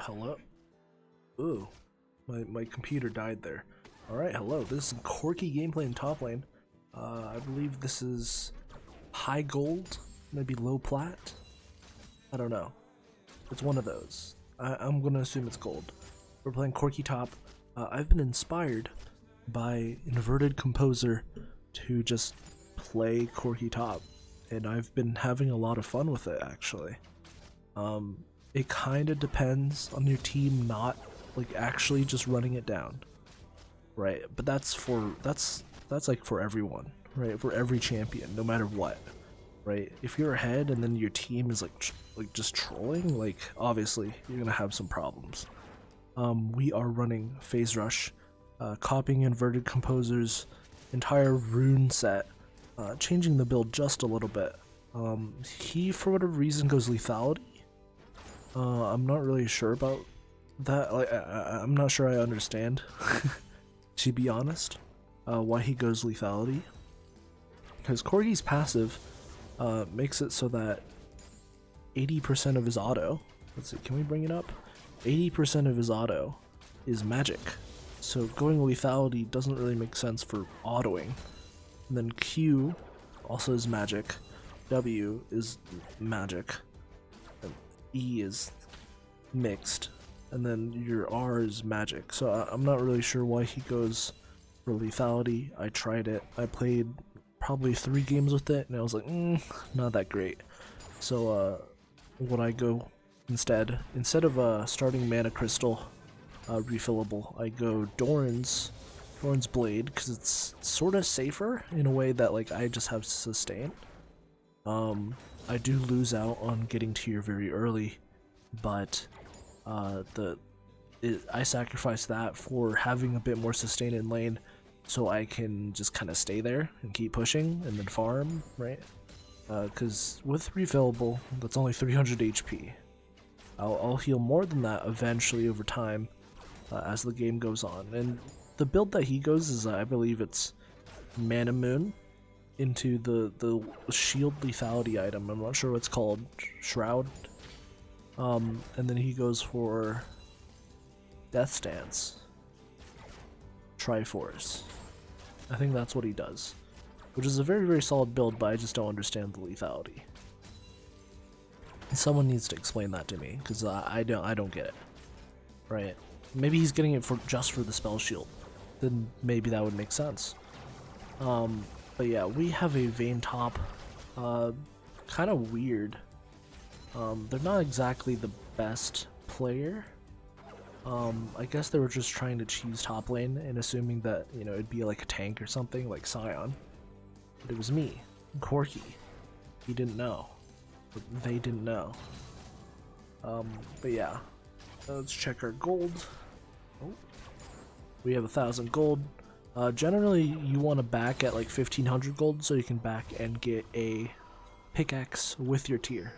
hello? Ooh, my, my computer died there. Alright, hello, this is Corki gameplay in top lane. Uh, I believe this is high gold, maybe low plat? I don't know. It's one of those. I, I'm gonna assume it's gold. We're playing Corki top. Uh, I've been inspired by Inverted Composer to just play Corki top, and I've been having a lot of fun with it actually. Um, it kind of depends on your team not like actually just running it down, right? But that's for that's that's like for everyone, right? For every champion, no matter what, right? If you're ahead and then your team is like like just trolling, like obviously you're gonna have some problems. Um, we are running phase rush, uh, copying inverted composers entire rune set, uh, changing the build just a little bit. Um, he, for whatever reason, goes lethality. Uh, I'm not really sure about that. Like, I, am not sure I understand, to be honest, uh, why he goes lethality. Because Corki's passive uh, makes it so that 80% of his auto. Let's see, can we bring it up? 80% of his auto is magic. So going lethality doesn't really make sense for autoing. And then Q also is magic. W is magic. E is mixed. And then your R is magic. So I- I'm not really sure why he goes for lethality. I tried it. I played probably three games with it, and I was like, mm, not that great. So uh, what I go instead, instead of uh, starting Mana Crystal uh, refillable, I go Doran's Doran's Blade because it's sort of safer in a way that like I just have sustain. Um, I do lose out on getting tear very early, but uh, the it, I sacrifice that for having a bit more sustain in lane, so I can just kind of stay there and keep pushing and then farm, right? Because with refillable, that's only 300 HP. I'll, I'll heal more than that eventually over time uh, as the game goes on. And the build that he goes is, uh, I believe it's Manamune into the, the shield lethality item. I'm not sure what it's called. Shroud. Um, and then he goes for Death's Dance. Triforce. I think that's what he does. Which is a very, very solid build, but I just don't understand the lethality. Someone needs to explain that to me, because uh, I don't I don't get it. Right. Maybe he's getting it for just for the spell shield. Then maybe that would make sense. Um, but yeah, we have a Vayne top. Uh, kind of weird. Um, they're not exactly the best player. Um, I guess they were just trying to cheese top lane and assuming that, you know, it'd be like a tank or something, like Sion. But it was me, Corki. He didn't know. But they didn't know. Um, but yeah. Let's check our gold. Oh. We have a thousand gold. Uh, generally, you want to back at like 1500 gold so you can back and get a pickaxe with your tear.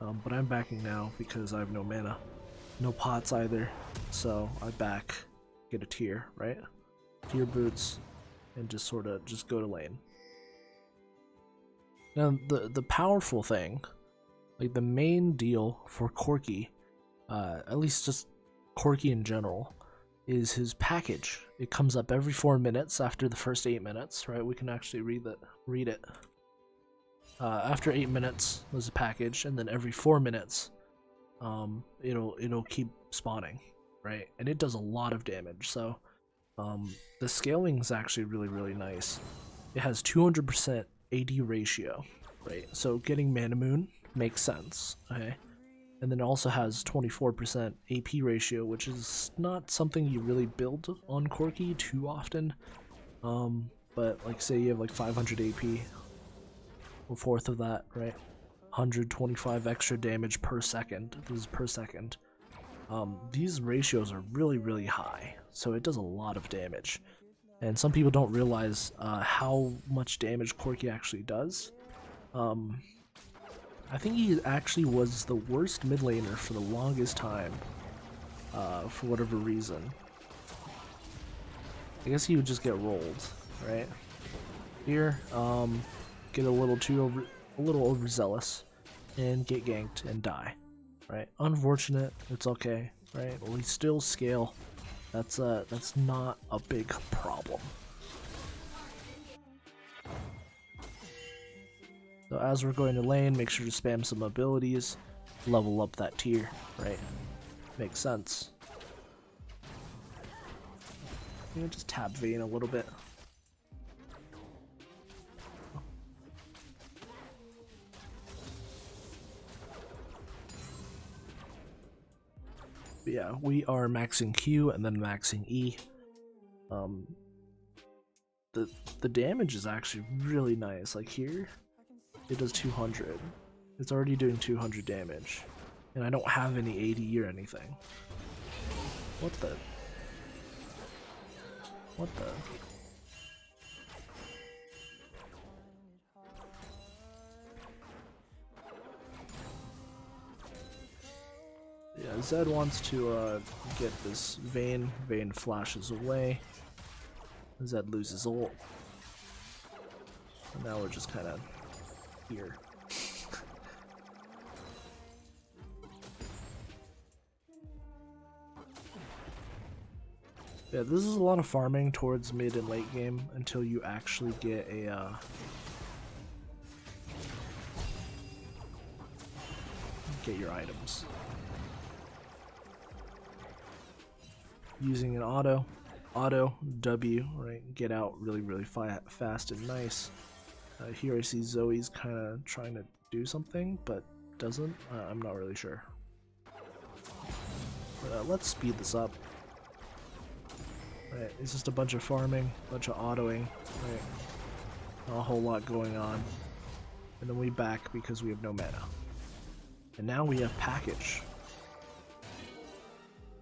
Um, but I'm backing now because I have no mana. No pots either. So I back, get a tear, right? Tear boots, and just sort of just go to lane. Now, the, the powerful thing, like the main deal for Corki, uh, at least just Corki in general, is his package. It comes up every four minutes after the first eight minutes, right? We can actually read that, read it. Uh, after eight minutes was a package, and then every four minutes, um, it'll it'll keep spawning, right? And it does a lot of damage. So, um, the scaling is actually really really nice. It has 200% AD ratio, right? So getting Manamune makes sense, okay? And then it also has 24% AP ratio, which is not something you really build on Corki too often. Um, but like say you have like 500 AP, a fourth of that, right? 125 extra damage per second. This is per second. Um, these ratios are really, really high, so it does a lot of damage. And some people don't realize uh, how much damage Corki actually does. Um, I think he actually was the worst mid laner for the longest time, uh, for whatever reason. I guess he would just get rolled, right? Here, um, get a little too over, a little overzealous, and get ganked and die. right? Unfortunate, it's okay, right? We still scale. That's uh that's not a big problem. So as we're going to lane, make sure to spam some abilities, level up that tear, right? Makes sense. You know, just tap Vayne a little bit. But yeah, we are maxing Q and then maxing E. Um, the the damage is actually really nice. Like here, it does 200. It's already doing 200 damage, and I don't have any AD or anything. What the? What the? Yeah, Zed wants to uh, get this Vayne. Vayne flashes away. Zed loses ult. And now we're just kind of here. yeah, this is a lot of farming towards mid and late game until you actually get a uh, get your items. using an auto, auto, W, right, get out really, really fast and nice. Uh, here I see Zoe's kind of trying to do something, but doesn't. Uh, I'm not really sure. But, uh, let's speed this up. Right, it's just a bunch of farming, a bunch of autoing, right? Not a whole lot going on. And then we back because we have no mana. And now we have package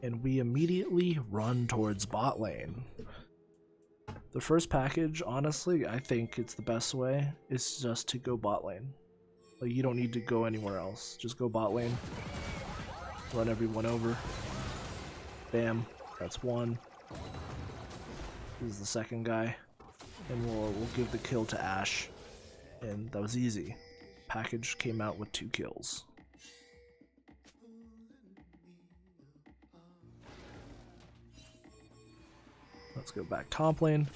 and we immediately run towards bot lane. The first package, honestly, I think it's the best way, is just to go bot lane. Like, you don't need to go anywhere else. Just go bot lane, run everyone over. Bam, that's one. This is the second guy. And we'll, we'll give the kill to Ashe. And that was easy. Package came out with two kills. Let's go back top lane.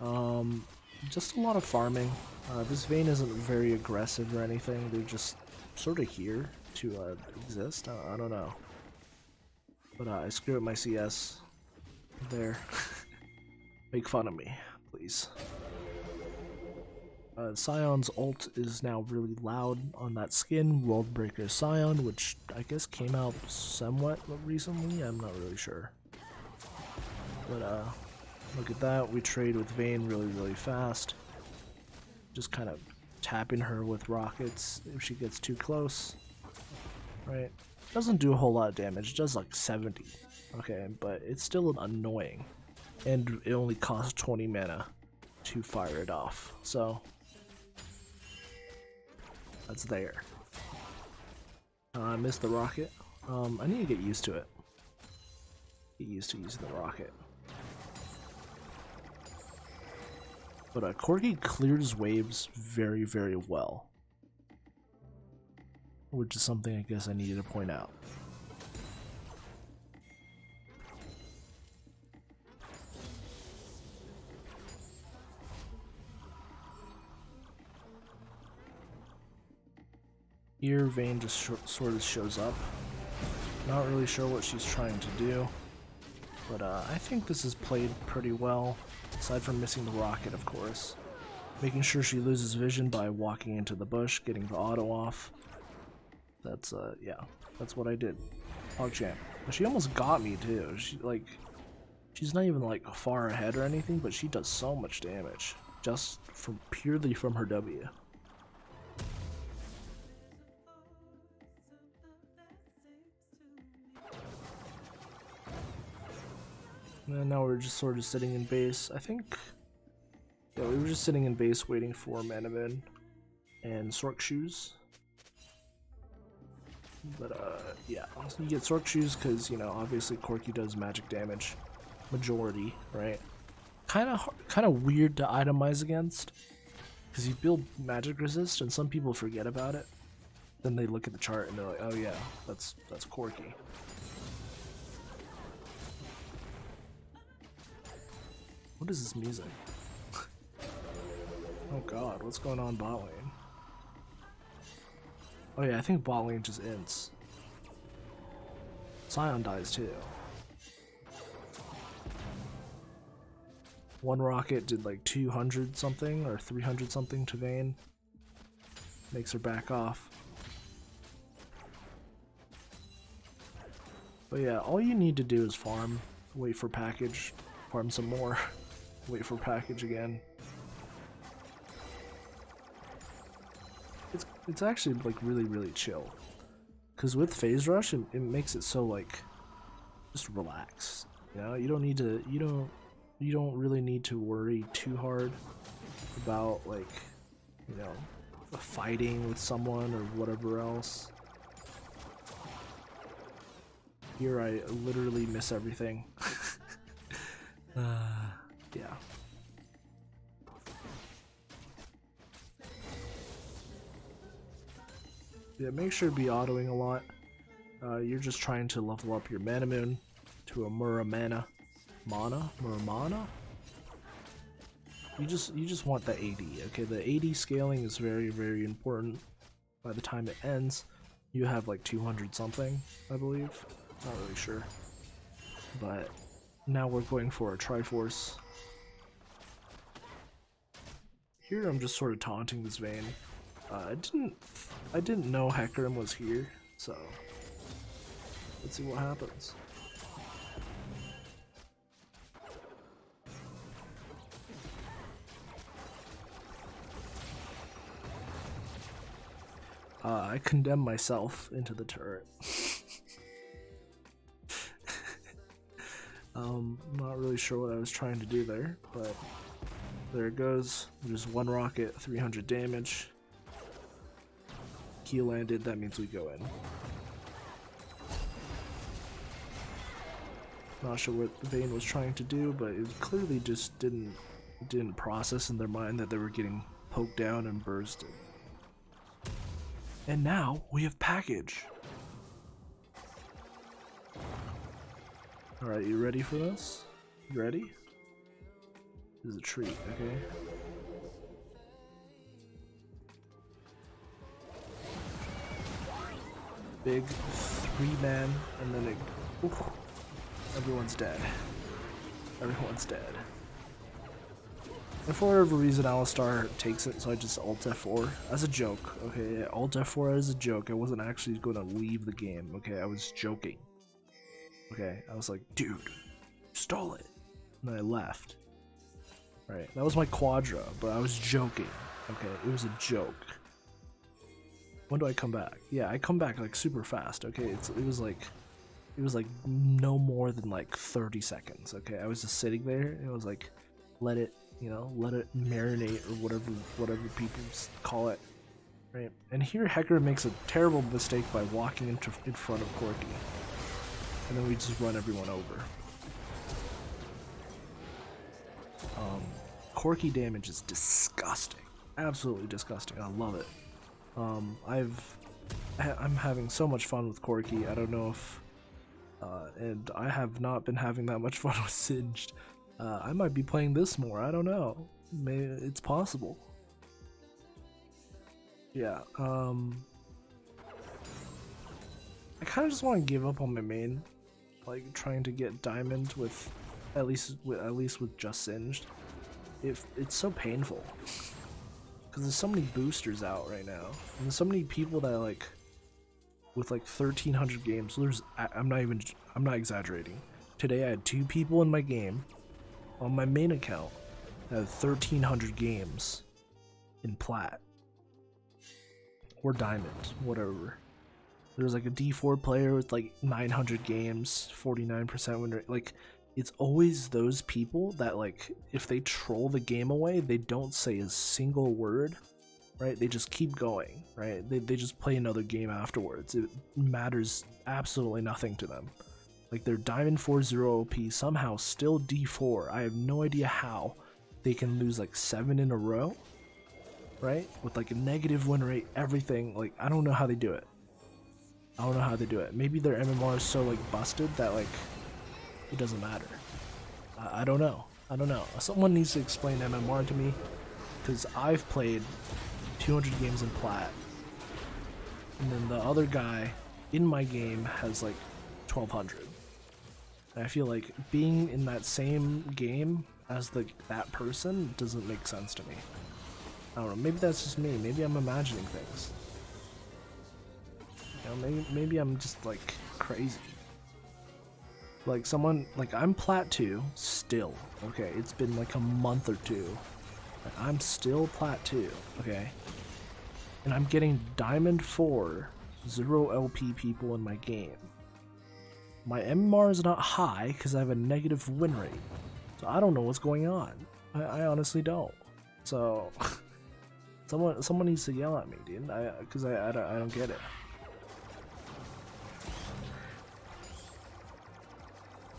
Um, just a lot of farming. Uh, this Vayne isn't very aggressive or anything. They're just sort of here to uh, exist. I, I, don't know. But uh, I screw up my CS there. Make fun of me, please. Uh, Sion's ult is now really loud on that skin, Worldbreaker Sion, which I guess came out somewhat recently, I'm not really sure. But uh, Look at that, we trade with Vayne really, really fast. Just kind of tapping her with rockets if she gets too close. Right? Doesn't do a whole lot of damage, it does like 70. Okay, but it's still annoying. And it only costs 20 mana to fire it off. So, that's there. Uh, I missed the rocket. Um, I need to get used to it. Get used to using the rocket. But uh, Corki clears waves very, very well. Which is something I guess I needed to point out. Here, Vayne just sort of shows up. Not really sure what she's trying to do, but uh, I think this is played pretty well. Aside from missing the rocket, of course. Making sure she loses vision by walking into the bush, getting the auto off. That's, uh, yeah. That's what I did. PogChamp. She almost got me, too. She, like, she's not even, like, far ahead or anything, but she does so much damage. Just from, purely from her W. And now we're just sort of sitting in base. I think... Yeah, we were just sitting in base waiting for Manamune and Sorc Shoes. But, uh, yeah. So you get Sorc Shoes because, you know, obviously Corki does magic damage. Majority, right? Kind of kind of weird to itemize against. Because you build magic resist and some people forget about it. then they look at the chart and they're like, oh yeah, that's that's Corki. What is this music? oh god, what's going on bot lane? Oh yeah, I think bot lane just ends. Sion dies too. One rocket did like 200 something or 300 something to Vayne. Makes her back off. But yeah, all you need to do is farm, wait for package, farm some more, wait for package again. It's, it's actually like really, really chill. Because with Phase Rush, it, it makes it so like, just relax. You know, you don't need to, you don't, you don't really need to worry too hard about like, you know, fighting with someone or whatever else. Here I literally miss everything. uh, yeah. Yeah, make sure to be autoing a lot. Uh, you're just trying to level up your Manamune to a Muramana. Mana? Muramana? You just you just want the AD, okay? The AD scaling is very, very important. By the time it ends, you have like 200 something, I believe. Not really sure. But now we're going for a Triforce. Here I'm just sort of taunting this Vayne. Uh, I didn't I didn't know Hecarim was here, so let's see what happens. Uh, I condemn myself into the turret. um, not really sure what I was trying to do there, but there it goes. There's one rocket, 300 damage. Key landed, that means we go in. Not sure what Vayne was trying to do, but it clearly just didn't didn't process in their mind that they were getting poked down and bursted. And now we have package. Alright, you ready for this? You ready? This is a tree, okay? Big three man, and then it. Oof, everyone's dead. Everyone's dead. And for whatever reason, Alistar takes it, so I just Alt F4 as a joke. Okay, Alt F4 as a joke. I wasn't actually going to leave the game. Okay, I was joking. Okay, I was like, dude, stole it. And I left. Right, that was my Quadra, but I was joking. Okay, it was a joke. When do I come back? Yeah, I come back like super fast. Okay, it's it was like it was like no more than like 30 seconds. Okay, I was just sitting there. It was like, let it you know, let it marinate or whatever whatever people call it. Right? And here Hecker makes a terrible mistake by walking into in front of Corki. And then we just run everyone over. Um, Corki damage is disgusting. Absolutely disgusting. I love it. Um, I've I'm having so much fun with Corki. I don't know if uh, and I have not been having that much fun with Singed. Uh, I might be playing this more. I don't know. Maybe it's possible. Yeah. Um. I kind of just want to give up on my main, like trying to get diamond with, at least with at least with just singed. If it's so painful, because there's so many boosters out right now, and there's so many people that like, with like 1,300 games. There's I, I'm not even I'm not exaggerating. Today I had two people in my game on my main account I have 1300 games in plat or diamond, whatever. There's like a D4 player with like 900 games, 49% win rate. Like, it's always those people that like if they troll the game away, they don't say a single word, right? They just keep going, right? They they just play another game afterwards. It matters absolutely nothing to them. Like their Diamond 4-0 OP somehow still D4. I have no idea how they can lose like seven in a row. right? With like a negative win rate, everything. Like I don't know how they do it. I don't know how they do it. Maybe their MMR is so like busted that like it doesn't matter. I, I don't know. I don't know. Someone needs to explain MMR to me because I've played 200 games in plat, and then the other guy in my game has like 1200. And I feel like being in that same game as the that person doesn't make sense to me. I don't know. Maybe that's just me. Maybe I'm imagining things. You know, maybe maybe I'm just like crazy. Like someone like I'm plat two still. Okay, it's been like a month or two. Like I'm still plat two. Okay, and I'm getting diamond four, zero LP people in my game. My MMR is not high because I have a negative win rate. So I don't know what's going on. I, I honestly don't. So someone someone needs to yell at me, dude. I because I, I, I don't get it.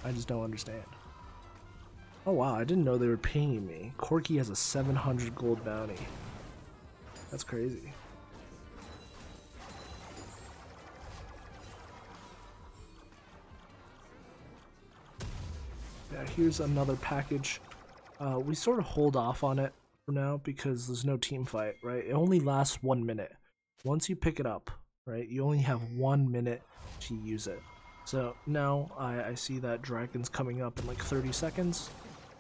I just don't understand. Oh wow, I didn't know they were paying me. Corki has a 700 gold bounty. That's crazy. Yeah, here's another package. Uh, we sort of hold off on it for now because there's no team fight, right? It only lasts one minute. Once you pick it up, right, you only have one minute to use it. So now I, I see that dragon's coming up in like 30 seconds.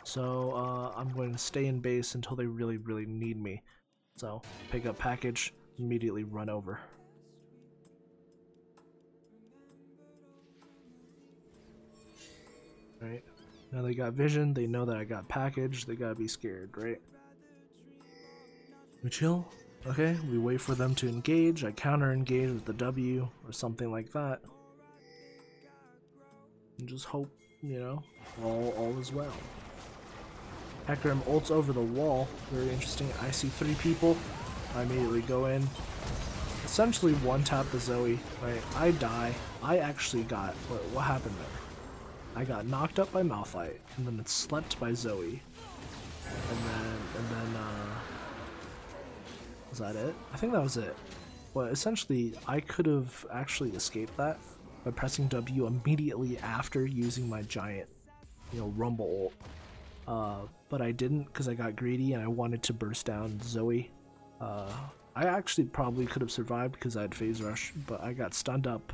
So uh, I'm going to stay in base until they really, really need me. So pick up package, immediately run over. Right. Now they got vision, they know that I got package, they gotta be scared, right? We chill, okay, we wait for them to engage, I counter engage with the W or something like that. And just hope, you know, all, all is well. Hecarim ults over the wall, very interesting. I see three people, I immediately go in. Essentially one tap the Zoe, right? I die. I actually got, what, what happened there? I got knocked up by Malphite, and then it's slept by Zoe. And then, and then, uh, was that it? I think that was it. But essentially, I could have actually escaped that by pressing W immediately after using my giant, you know, rumble. Uh, but I didn't because I got greedy and I wanted to burst down Zoe. Uh, I actually probably could have survived because I had phase rush, but I got stunned up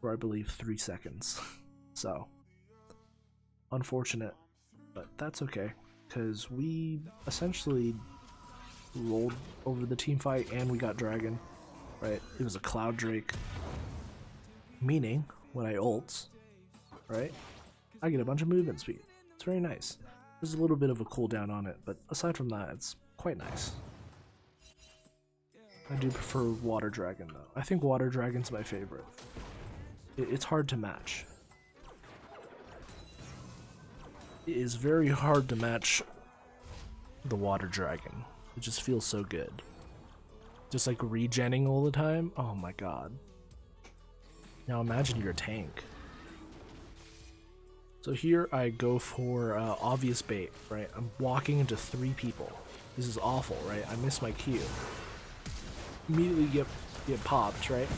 for I believe three seconds. so unfortunate, but that's okay because we essentially rolled over the team fight and we got dragon. Right? It was a cloud drake, meaning when I ult, right, I get a bunch of movement speed. It's very nice. There's a little bit of a cooldown on it, but aside from that, it's quite nice. I do prefer Water Dragon though. I think Water Dragon's my favorite. It's hard to match. It is very hard to match the Water Dragon. It just feels so good. Just like regenning all the time. Oh my god. Now imagine you're a tank. So here I go for uh, obvious bait, right? I'm walking into three people. This is awful, right? I miss my Q. Immediately get get popped, right?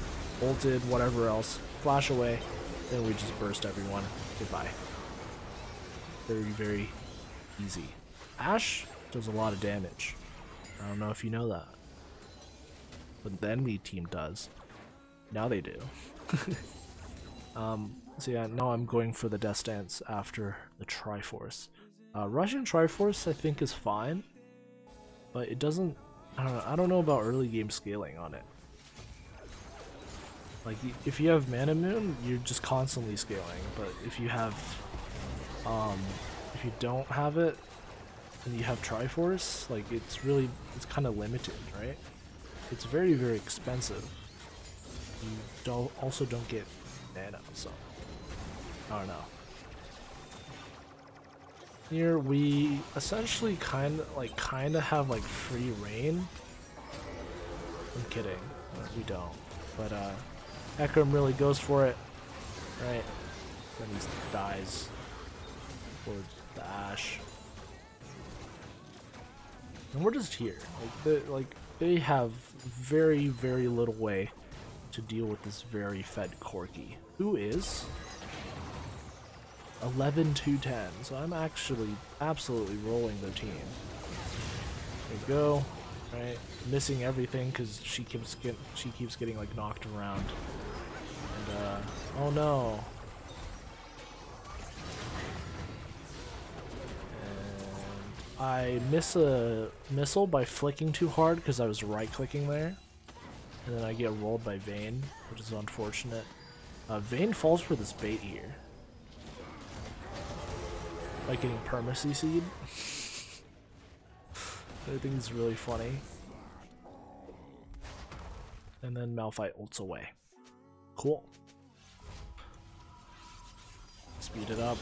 Bolted, whatever else. Flash away. Then we just burst everyone. Goodbye. Very, very easy. Ashe does a lot of damage. I don't know if you know that. But then the team does. Now they do. um, so yeah, now I'm going for the Death Dance after the Triforce. Uh, Russian Triforce I think is fine, but it doesn't. I don't know. I don't know about early game scaling on it. Like if you have Manamune, you're just constantly scaling. But if you have, um, if you don't have it, and you have Triforce, like it's really it's kind of limited, right? It's very very expensive. You don't also don't get mana, so. I don't know. Here we essentially kind of like kind of have like free reign. I'm kidding, we don't. But uh, Hecarim really goes for it, right? Then he dies for the Ashe, and we're just here. Like like they have very, very little way to deal with this very fed Corki, who is 11 to 10. So I'm actually absolutely rolling the team. There we go. Right, missing everything because she keeps get she keeps getting like knocked around. And uh, oh no. I miss a missile by flicking too hard because I was right clicking there. And then I get rolled by Vayne, which is unfortunate. Uh, Vayne falls for this bait here. Like getting perma CC'd. I think it's really funny. And then Malphite ults away. Cool. Speed it up.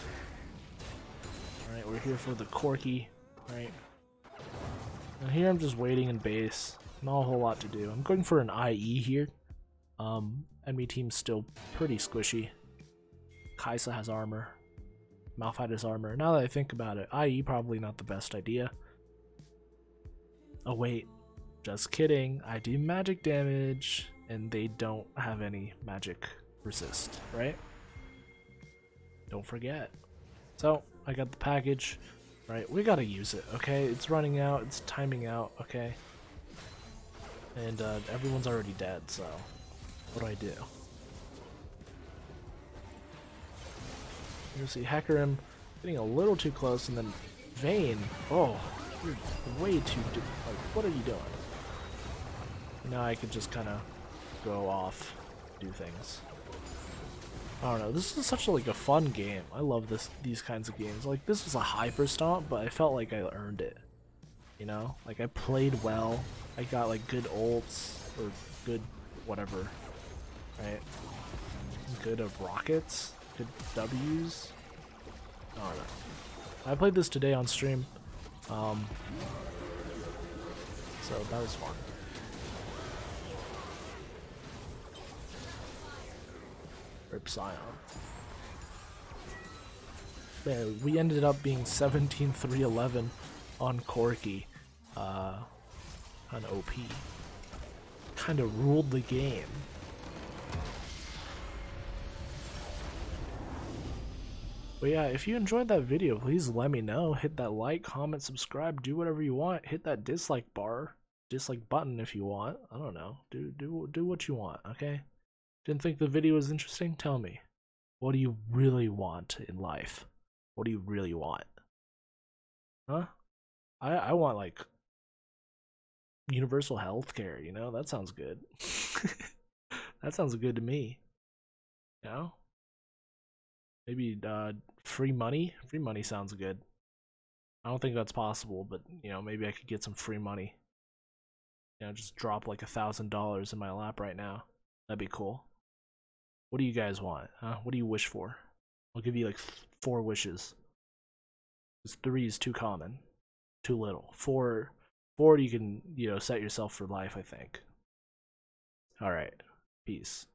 Alright, we're here for the Corki, right? And here I'm just waiting in base. Not a whole lot to do. I'm going for an IE here. Um, enemy team's still pretty squishy. Kai'Sa has armor. Malphite has armor. Now that I think about it, IE probably not the best idea. Oh wait, just kidding. I do magic damage, and they don't have any magic resist, right? Don't forget. So, I got the package. Right, we gotta use it, okay? It's running out, it's timing out, okay? And uh, everyone's already dead, so what do I do? You see Hecarim getting a little too close, and then Vayne. Oh, you're way too. Like, what are you doing? Now I could just kind of go off, do things. I don't know. This is such a, like a fun game. I love this these kinds of games. Like this was a hyper stomp, but I felt like I earned it. You know, like I played well. I got like good ults or good whatever, right? Good of rockets, good W's. I don't know. I played this today on stream. Um, so that was fun. Rip we ended up being 17-3-11 on Corki. Uh, on OP. Kind of ruled the game. But yeah, if you enjoyed that video, please let me know. Hit that like, comment, subscribe, do whatever you want. Hit that dislike bar, dislike button if you want. I don't know. Do do do what you want, okay? Didn't think the video was interesting? Tell me. What do you really want in life? What do you really want? Huh? I I want like universal health care, you know? That sounds good. that sounds good to me. You know? Maybe uh, free money. Free money sounds good. I don't think that's possible, but you know, maybe I could get some free money. You know, just drop like a thousand dollars in my lap right now. That'd be cool. What do you guys want? Huh? What do you wish for? I'll give you like four wishes. Because three is too common, too little. Four, four you can you know set yourself for life. I think. All right. Peace.